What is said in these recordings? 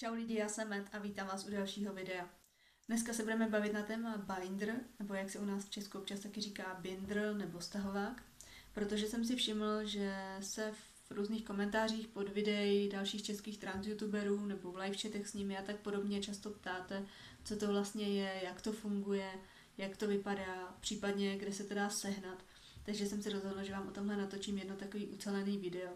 Čau lidi, já jsem Matt a vítám vás u dalšího videa. Dneska se budeme bavit na téma binder, nebo jak se u nás v Česku občas taky říká binder nebo stahovák, protože jsem si všiml, že se v různých komentářích pod videí dalších českých transyoutuberů nebo v live chatech s nimi a tak podobně často ptáte, co to vlastně je, jak to funguje, jak to vypadá, případně kde se to dá sehnat. Takže jsem si rozhodla, že vám o tomhle natočím jedno takový ucelený video.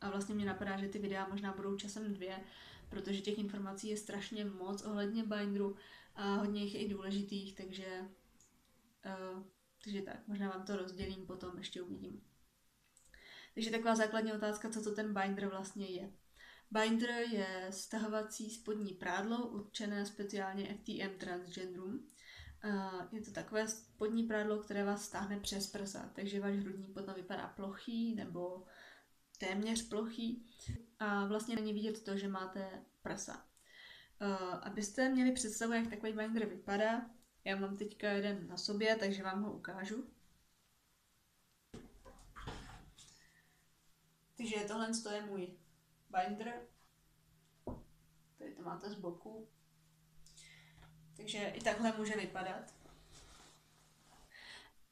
A vlastně mě napadá, že ty videa možná budou časem dvě, protože těch informací je strašně moc ohledně binderu a hodně jich je i důležitých, takže, uh, takže tak, možná vám to rozdělím potom, ještě uvidím. Takže taková základní otázka, co to ten binder vlastně je. Binder je stahovací spodní prádlo určené speciálně FTM transgenderům. Je to takové spodní prádlo, které vás stáhne přes prsa, takže váš hrudní potom vypadá plochý nebo téměř plochý a vlastně není vidět to, že máte prsa. Uh, abyste měli představu, jak takový binder vypadá, já mám teďka jeden na sobě, takže vám ho ukážu. Takže tohle je můj binder. Tady to máte z boku. Takže i takhle může vypadat.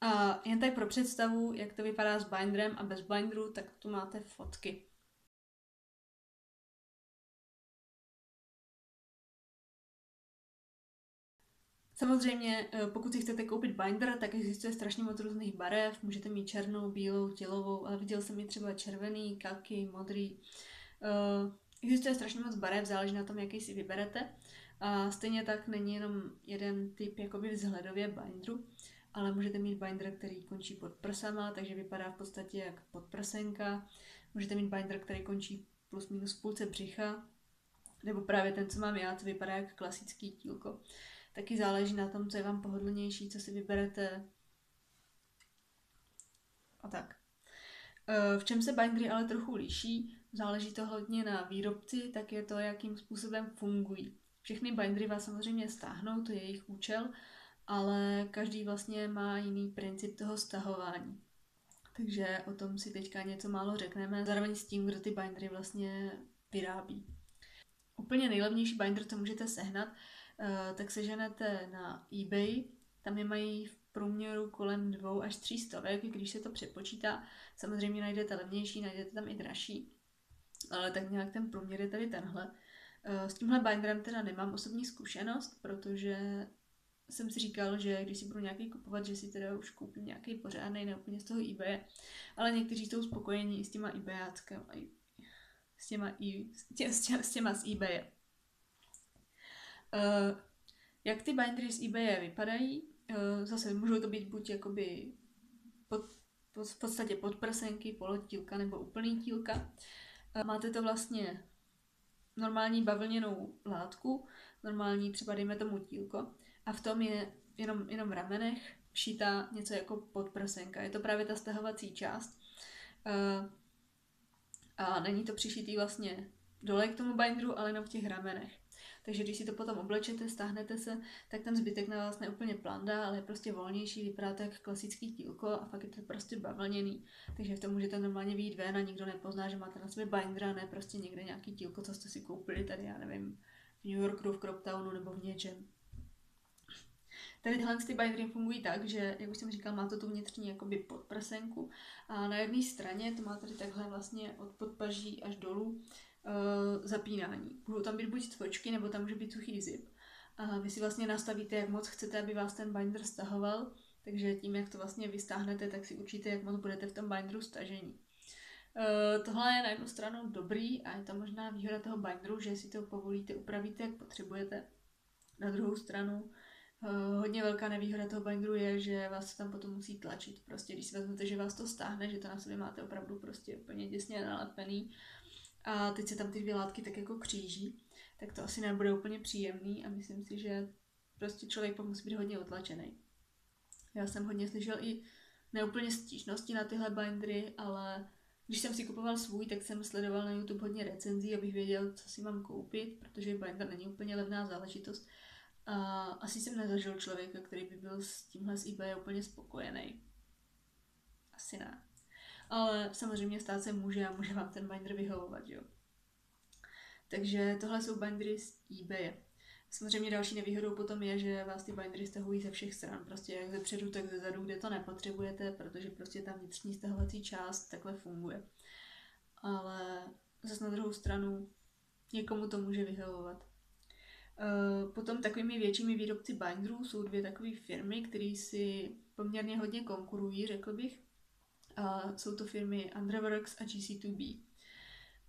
A jen tak pro představu, jak to vypadá s binderem a bez binderu, tak tu máte fotky. Samozřejmě, eh, pokud si chcete koupit binder, tak existuje strašně moc různých barev. Můžete mít černou, bílou, tělovou, ale viděl jsem i třeba červený, kaky, modrý. Eh, existuje strašně moc barev, záleží na tom, jaký si vyberete. A stejně tak není jenom jeden typ jakoby vzhledově binderu ale můžete mít binder, který končí pod prsama, takže vypadá v podstatě jak podprsenka. Můžete mít binder, který končí plus minus půlce břicha, nebo právě ten, co mám já, to vypadá jak klasický tílko. Taky záleží na tom, co je vám pohodlnější, co si vyberete. A tak. E, v čem se bindery ale trochu liší, záleží to hodně na výrobci, tak je to, jakým způsobem fungují. Všechny bindery vás samozřejmě stáhnou, to je jejich účel, ale každý vlastně má jiný princip toho stahování. Takže o tom si teďka něco málo řekneme, zároveň s tím, kdo ty bindery vlastně vyrábí. Úplně nejlevnější binder, co můžete sehnat, eh, tak seženete na eBay. Tam je mají v průměru kolem dvou až tří stovek, když se to přepočítá. Samozřejmě najdete levnější, najdete tam i dražší, ale tak nějak ten průměr je tady tenhle. Eh, s tímhle binderem teda nemám osobní zkušenost, protože jsem si říkal, že když si budu nějaký kupovat, že si teda už koupím nějaký pořádný, ne úplně z toho eBay, ale někteří jsou spokojení i s těma eBayáckým, s těma, i, s, tě, s, tě, s těma z eBay. Uh, jak ty bindery z eBay vypadají? Uh, zase můžou to být buď jakoby pod, pod, v podstatě podprsenky, polotílka nebo úplný tílka. Uh, máte to vlastně normální bavlněnou látku, normální třeba dejme tomu tílko a v tom je jenom, jenom v ramenech šítá něco jako podprsenka. Je to právě ta stahovací část. Uh, a není to přišitý vlastně dole k tomu binderu, ale jenom v těch ramenech. Takže když si to potom oblečete, stáhnete se, tak ten zbytek na vás neúplně plandá, ale je prostě volnější, vypadá to klasický tílko a fakt je to prostě bavlněný. Takže v tom můžete normálně vyjít ven a nikdo nepozná, že máte na sobě a ne prostě někde nějaký tílko, co jste si koupili tady, já nevím, v New Yorku, v Croptownu nebo v něčem. Tady tyhle ty bindery fungují tak, že, jak už jsem říkal, má to tu vnitřní jakoby podprsenku a na jedné straně to má tady takhle vlastně od podpaží až dolů uh, zapínání. Budou tam být buď tvočky, nebo tam může být suchý zip. A vy si vlastně nastavíte, jak moc chcete, aby vás ten binder stahoval, takže tím, jak to vlastně vystáhnete, tak si určíte, jak moc budete v tom binderu stažení. Uh, tohle je na jednu stranu dobrý a je to možná výhoda toho binderu, že si to povolíte, upravíte, jak potřebujete. Na druhou stranu hodně velká nevýhoda toho binderu je, že vás tam potom musí tlačit. Prostě když si vezmete, že vás to stáhne, že to na sobě máte opravdu prostě úplně děsně nalepený a teď se tam ty dvě látky tak jako kříží, tak to asi nebude úplně příjemný a myslím si, že prostě člověk musí být hodně otlačený. Já jsem hodně slyšel i neúplně stížnosti na tyhle bindery, ale když jsem si kupoval svůj, tak jsem sledoval na YouTube hodně recenzí, abych věděl, co si mám koupit, protože binder není úplně levná záležitost. A asi jsem nezažil člověka, který by byl s tímhle z eBay úplně spokojený. Asi ne. Ale samozřejmě stát se může a může vám ten binder vyhovovat, jo. Takže tohle jsou bindery z eBay. Samozřejmě další nevýhodou potom je, že vás ty bindery stahují ze všech stran, prostě jak ze předu, tak ze zadu, kde to nepotřebujete, protože prostě ta vnitřní stahovací část takhle funguje. Ale zase na druhou stranu někomu to může vyhovovat. Eh, potom takovými většími výrobci binderů jsou dvě takové firmy, které si poměrně hodně konkurují, řekl bych. Jsou to firmy Underworks a GC2B.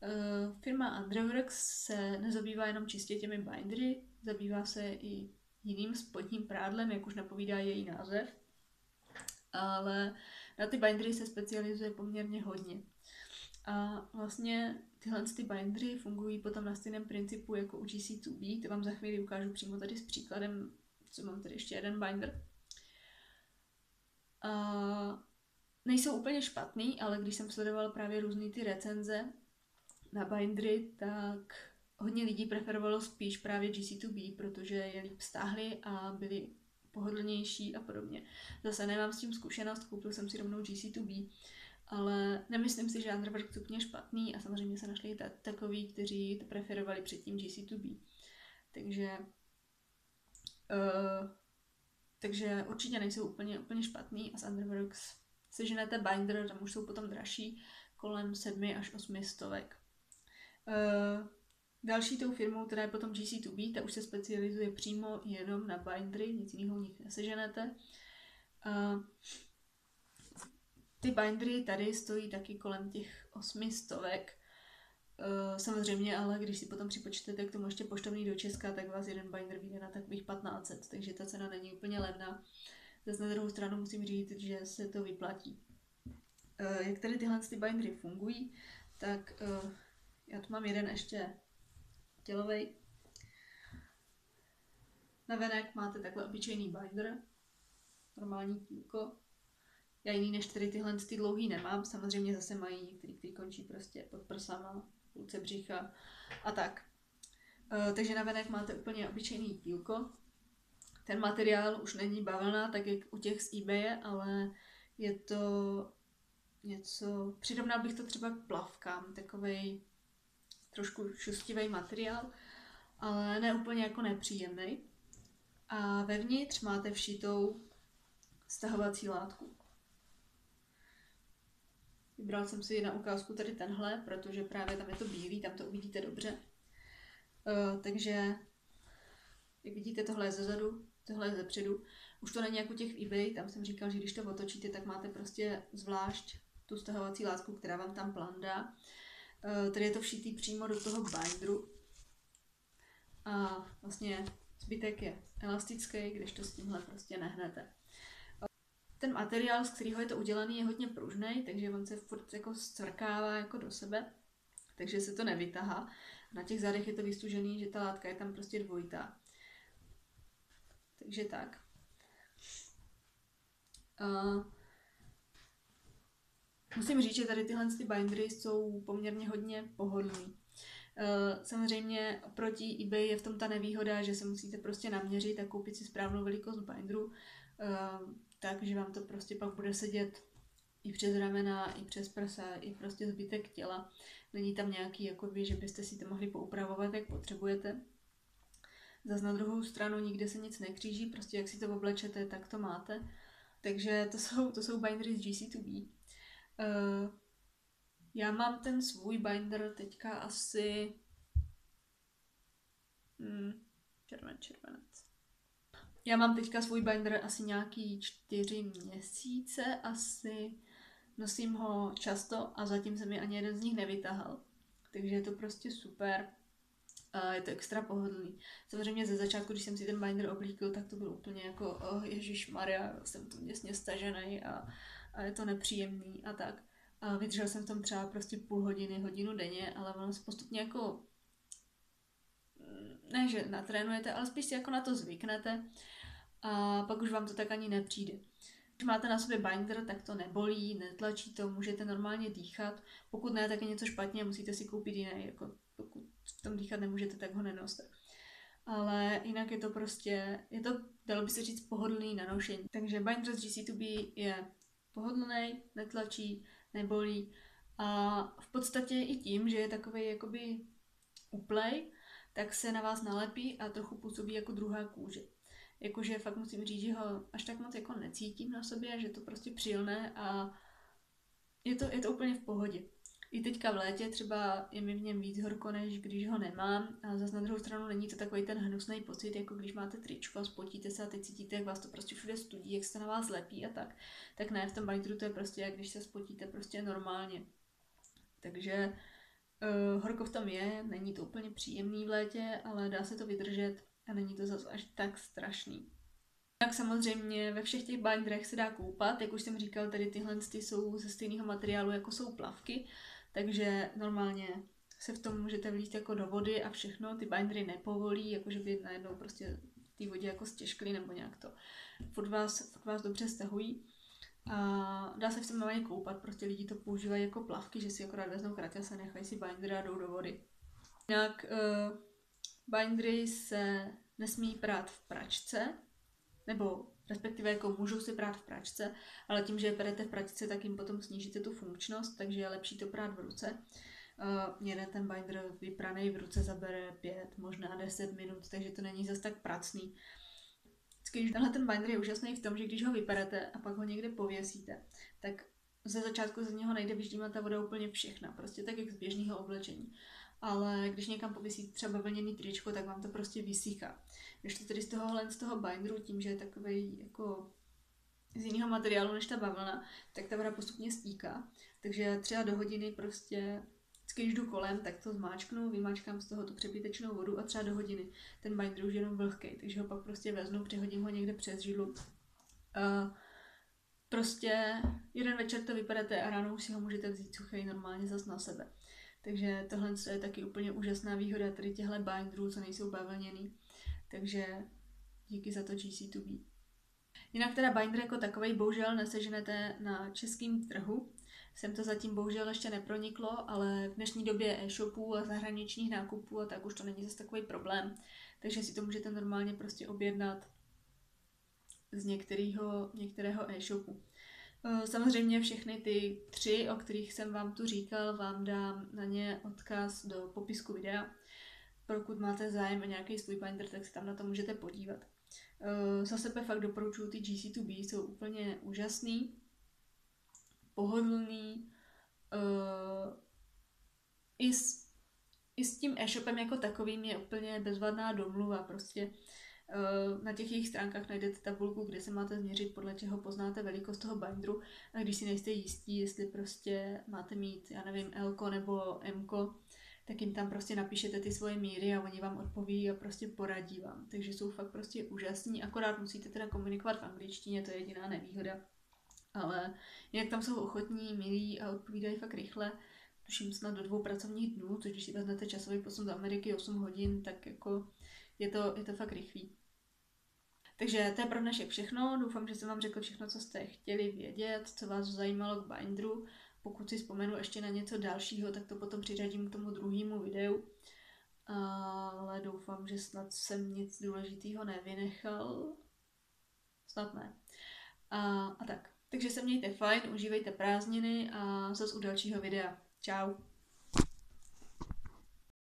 Eh, firma Underworks se nezabývá jenom čistě těmi bindery, zabývá se i jiným spodním prádlem, jak už napovídá její název, ale na ty bindery se specializuje poměrně hodně. A vlastně tyhle ty bindery fungují potom na stejném principu jako u GC2B, to vám za chvíli ukážu přímo tady s příkladem, co mám tady ještě jeden binder. A nejsou úplně špatný, ale když jsem sledovala právě různé ty recenze na bindery, tak hodně lidí preferovalo spíš právě GC2B, protože je líp stáhli a byli pohodlnější a podobně. Zase nemám s tím zkušenost, koupil jsem si rovnou GC2B, ale nemyslím si, že Underworks je úplně špatný a samozřejmě se našli i takový, kteří to preferovali předtím GC2B. Takže uh, takže určitě nejsou úplně, úplně špatný a z Underworks seženete binder, tam už jsou potom dražší, kolem 7 až 8 stovek. Uh, další tou firmou, která je potom GC2B, ta už se specializuje přímo jenom na bindery, nic jiného u nich neseženete. Uh, ty bindery tady stojí taky kolem těch 8 stovek. Uh, samozřejmě, ale když si potom připočtete k tomu ještě poštovný do Česka, tak vás jeden binder vyjde na takových 1500, takže ta cena není úplně levná. Zase na druhou stranu musím říct, že se to vyplatí. Uh, jak tady tyhle ty bindery fungují, tak uh, já tu mám jeden ještě tělovej. Na venek máte takhle obyčejný binder, normální tílko, já jiný než tady tyhle ty dlouhý nemám. Samozřejmě zase mají některý, který končí prostě pod prsama, půlce břicha a tak. Uh, takže na venek máte úplně obyčejný dílko. Ten materiál už není bavlna, tak jak u těch z eBay, ale je to něco, přirovnal bych to třeba k plavkám, takový trošku šustivý materiál, ale ne úplně jako nepříjemný. A vevnitř máte všitou stahovací látku. Vybral jsem si na ukázku tady tenhle, protože právě tam je to bílý, tam to uvidíte dobře. Uh, takže, jak vidíte, tohle je zezadu, tohle je zepředu. Už to není jako těch eBay, tam jsem říkal, že když to otočíte, tak máte prostě zvlášť tu stahovací lásku, která vám tam plandá. Uh, tady je to všitý přímo do toho binderu. A vlastně zbytek je elastický, když to s tímhle prostě nehnete. Ten materiál, z kterého je to udělaný, je hodně pružný, takže on se furt jako zcvrkává jako do sebe, takže se to nevytahá. Na těch zadech je to vystužený, že ta látka je tam prostě dvojitá. Takže tak. Uh, musím říct, že tady tyhle ty bindery jsou poměrně hodně pohodlný. Uh, samozřejmě proti eBay je v tom ta nevýhoda, že se musíte prostě naměřit a koupit si správnou velikost binderu. Uh, tak, že vám to prostě pak bude sedět i přes ramena, i přes prsa, i prostě zbytek těla. Není tam nějaký, jakoby, že byste si to mohli poupravovat, jak potřebujete. Zas na druhou stranu nikde se nic nekříží, prostě jak si to oblečete, tak to máte. Takže to jsou, to jsou bindery z GC2B. Uh, eh, já mám ten svůj binder teďka asi... Hmm, červen, červenec. Já mám teďka svůj binder asi nějaký čtyři měsíce asi. Nosím ho často a zatím se mi ani jeden z nich nevytahal. Takže je to prostě super. A je to extra pohodlný. Samozřejmě ze začátku, když jsem si ten binder oblíkl, tak to bylo úplně jako, oh, Ježíš Maria, jsem tu městně stažený a, a je to nepříjemný a tak. A vydržel jsem v tom třeba prostě půl hodiny, hodinu denně, ale ono se postupně jako ne, že natrénujete, ale spíš si jako na to zvyknete a pak už vám to tak ani nepřijde. Když máte na sobě binder, tak to nebolí, netlačí to, můžete normálně dýchat. Pokud ne, tak je něco špatně, musíte si koupit jiný. Jako pokud v tom dýchat nemůžete, tak ho nenoste. Ale jinak je to prostě, je to, dalo by se říct, pohodlný na nošení. Takže binder z GC2B je pohodlný, netlačí, nebolí a v podstatě i tím, že je takový jakoby uplej, tak se na vás nalepí a trochu působí jako druhá kůže. Jakože fakt musím říct, že ho až tak moc jako necítím na sobě, že to prostě přilne a je to, je to úplně v pohodě. I teďka v létě třeba je mi v něm víc horko, než když ho nemám. A zase na druhou stranu není to takový ten hnusný pocit, jako když máte tričko, spotíte se a teď cítíte, jak vás to prostě všude studí, jak se na vás lepí a tak. Tak ne, v tom bindru to je prostě jak když se spotíte prostě normálně. Takže uh, horko v tom je, není to úplně příjemný v létě, ale dá se to vydržet a není to zase až tak strašný. Tak samozřejmě ve všech těch bindrech se dá koupat, jak už jsem říkal, tady tyhle ty jsou ze stejného materiálu, jako jsou plavky, takže normálně se v tom můžete vlít jako do vody a všechno, ty bindry nepovolí, jakože by najednou prostě v té vodě jako stěžkli nebo nějak to. Furt vás, furt vás dobře stahují. A dá se v tom normálně koupat, prostě lidi to používají jako plavky, že si akorát veznou se nechají si bindry a jdou do vody. Jinak uh, bindry se nesmí prát v pračce, nebo respektive jako můžou si prát v pračce, ale tím, že je perete v pračce, tak jim potom snížíte tu funkčnost, takže je lepší to prát v ruce. Uh, jeden ten binder vypraný v ruce zabere 5, možná 10 minut, takže to není zase tak pracný. Když tenhle ten binder je úžasný v tom, že když ho vyperete a pak ho někde pověsíte, tak ze začátku z něho nejde vyždímat ta voda úplně všechna, prostě tak jak z běžného oblečení ale když někam pověsíte třeba vlněný tričko, tak vám to prostě vysychá. Když to tedy z tohohle, z toho binderu, tím, že je takový jako z jiného materiálu než ta bavlna, tak ta voda postupně stíká. Takže třeba do hodiny prostě když jdu kolem, tak to zmáčknu, vymáčkám z toho tu přepítečnou vodu a třeba do hodiny. Ten binder už je jenom vlhký, takže ho pak prostě veznu, přehodím ho někde přes židlu. Uh, prostě jeden večer to vypadáte a ráno už si ho můžete vzít suchý normálně zas na sebe. Takže tohle je taky úplně úžasná výhoda tady těchto binderů, co nejsou bavlněný. Takže díky za to GC2B. Jinak teda binder jako takový bohužel neseženete na českém trhu. Sem to zatím bohužel ještě neproniklo, ale v dnešní době e-shopů a zahraničních nákupů a tak už to není zase takový problém. Takže si to můžete normálně prostě objednat z některého, některého e-shopu. Eh, samozřejmě všechny ty tři, o kterých jsem vám tu říkal, vám dám na ně odkaz do popisku videa. Pokud máte zájem o nějaký svůj binder, tak se tam na to můžete podívat. Eh, za sebe fakt doporučuji ty GC2B, jsou úplně úžasný, pohodlný, eh, i s, i s tím e-shopem jako takovým je úplně bezvadná domluva, prostě Eh, na těch jejich stránkách najdete tabulku, kde se máte změřit, podle čeho poznáte velikost toho bindru a když si nejste jistí, jestli prostě máte mít, já nevím, L nebo M, tak jim tam prostě napíšete ty svoje míry a oni vám odpoví a prostě poradí vám. Takže jsou fakt prostě úžasní, akorát musíte teda komunikovat v angličtině, to je jediná nevýhoda. Ale jinak tam jsou ochotní, milí a odpovídají fakt rychle. Tuším snad do dvou pracovních dnů, což když si vezmete časový posun do Ameriky 8 hodin, tak jako je to, je to fakt rychlý. Takže to je pro dnešek všechno. Doufám, že jsem vám řekl všechno, co jste chtěli vědět, co vás zajímalo k bindru. Pokud si vzpomenu ještě na něco dalšího, tak to potom přiřadím k tomu druhému videu. Ale doufám, že snad jsem nic důležitého nevynechal. Snad ne. A, a tak. Takže se mějte fajn, užívejte prázdniny a zase u dalšího videa. Ciao.